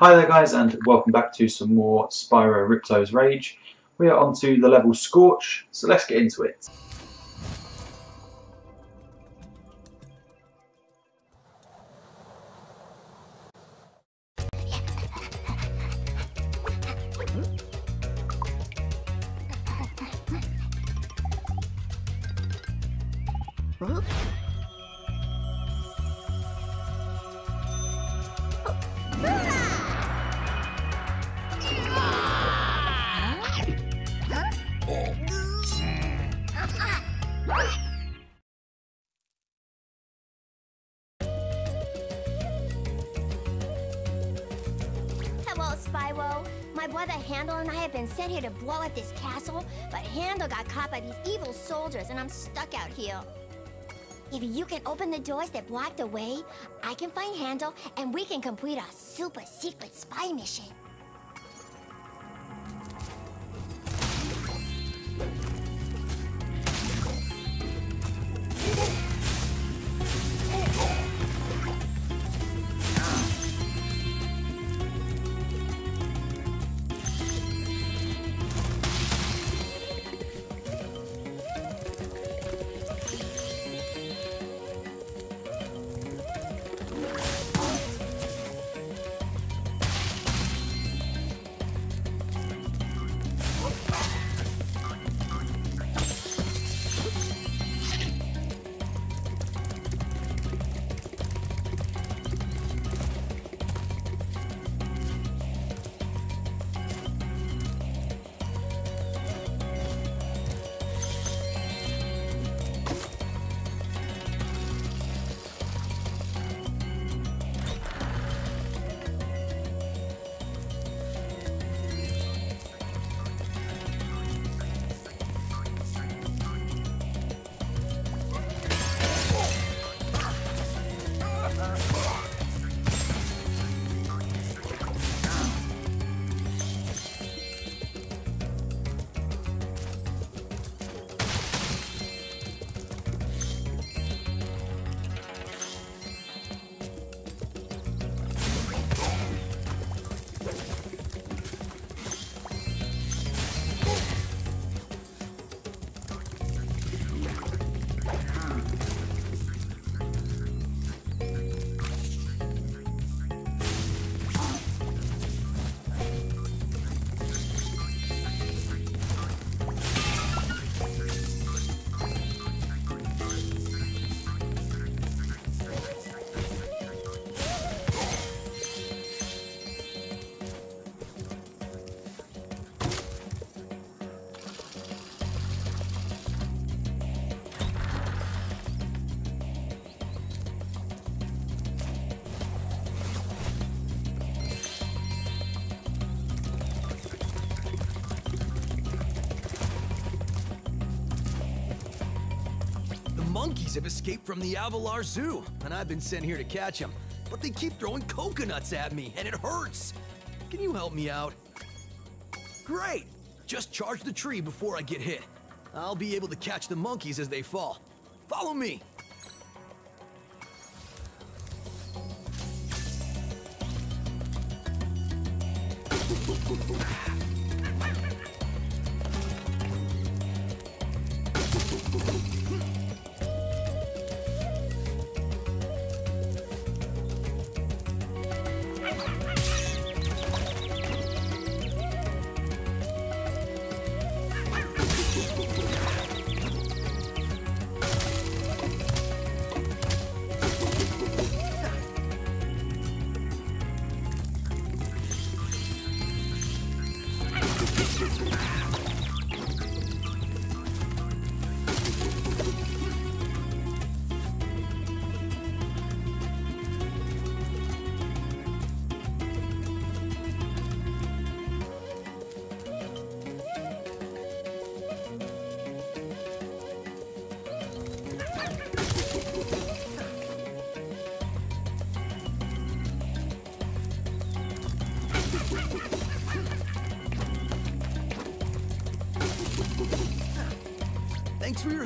Hi there guys and welcome back to some more Spyro Ripto's Rage. We are on to the level Scorch, so let's get into it. My brother Handel and I have been sent here to blow up this castle, but Handel got caught by these evil soldiers, and I'm stuck out here. If you can open the doors that block the way, I can find Handel, and we can complete our super secret spy mission. Monkeys have escaped from the Avalar Zoo, and I've been sent here to catch them. But they keep throwing coconuts at me, and it hurts. Can you help me out? Great! Just charge the tree before I get hit. I'll be able to catch the monkeys as they fall. Follow me!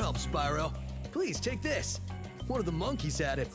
Help, Spyro. Please take this. One of the monkeys had it.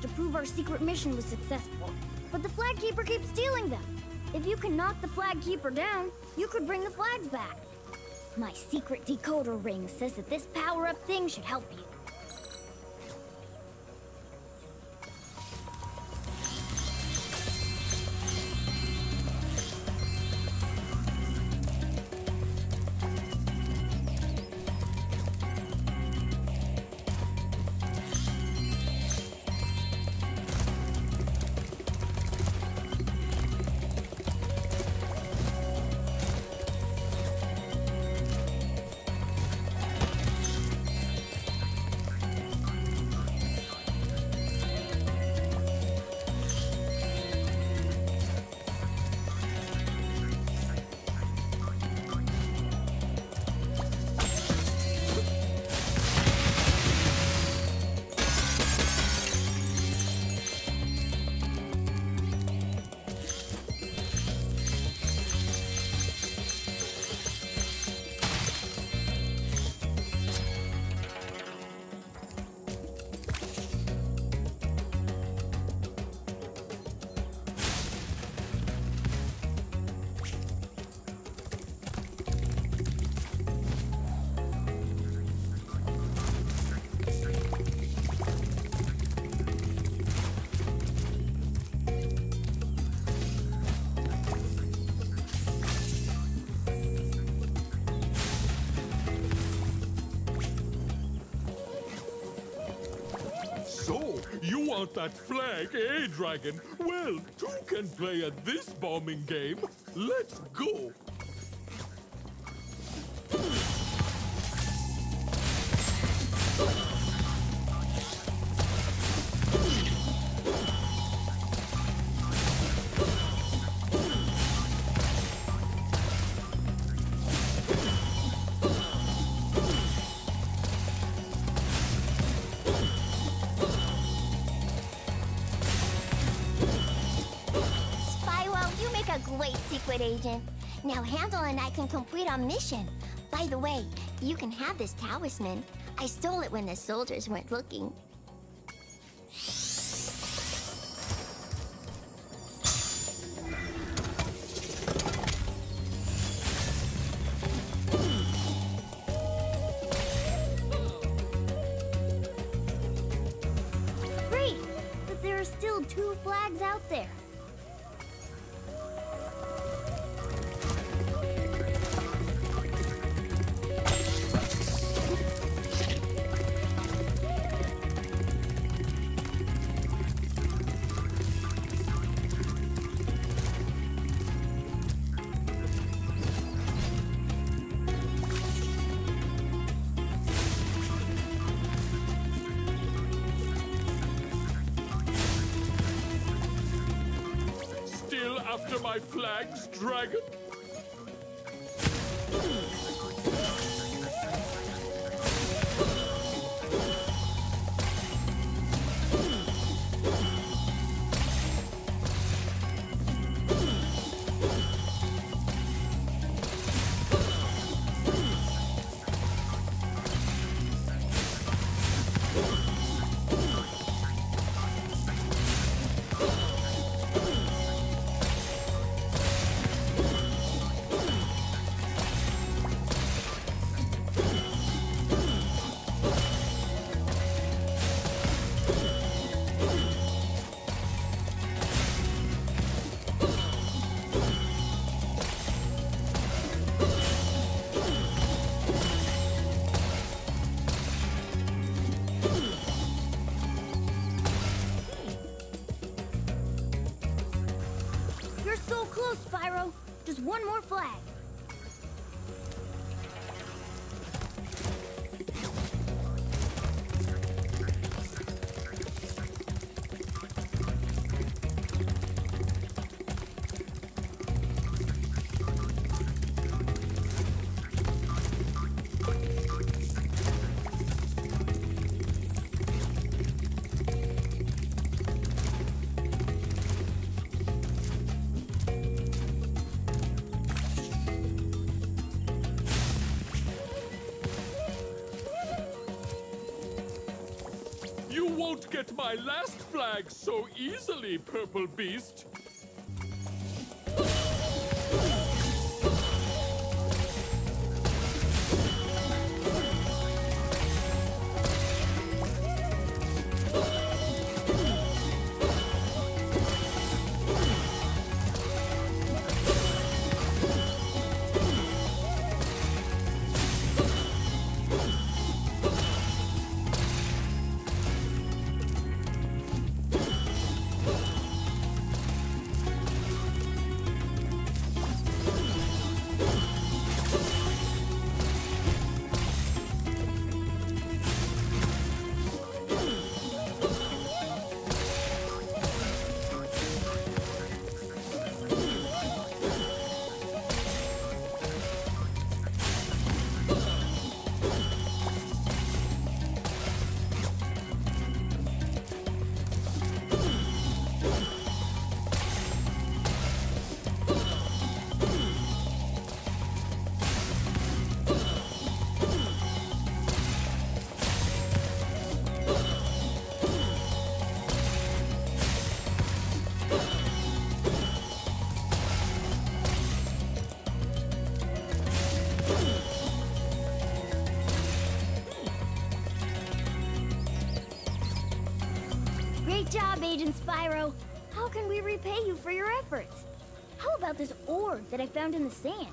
To prove our secret mission was successful, but the flag keeper keeps stealing them. If you can knock the flag keeper down, you could bring the flags back. My secret decoder ring says that this power-up thing should help you. You want that flag, eh, Dragon? Well, two can play at this bombing game. Let's go. Great secret agent. Now Handel and I can complete our mission. By the way, you can have this talisman. I stole it when the soldiers weren't looking. Great! But there are still two flags out there. After my flags, Dragon? one more flag. My last flag so easily, Purple Beast. You for your efforts? How about this orb that I found in the sand?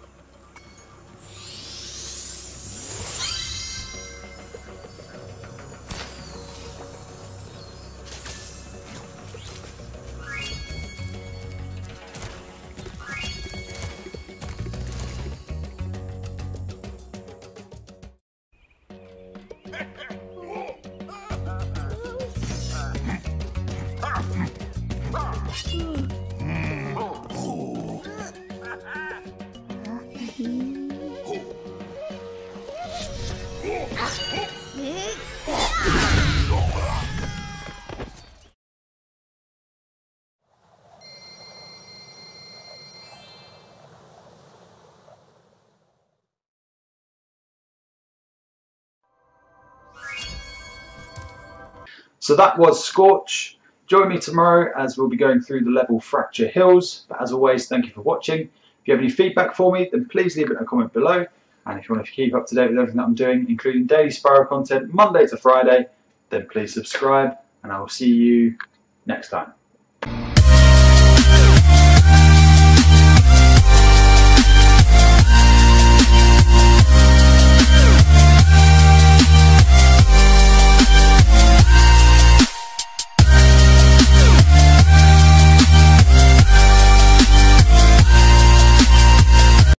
So that was Scorch. Join me tomorrow as we'll be going through the level Fracture Hills. But as always, thank you for watching. If you have any feedback for me, then please leave it in a comment below. And if you want to keep up to date with everything that I'm doing, including daily Spyro content Monday to Friday, then please subscribe and I will see you next time.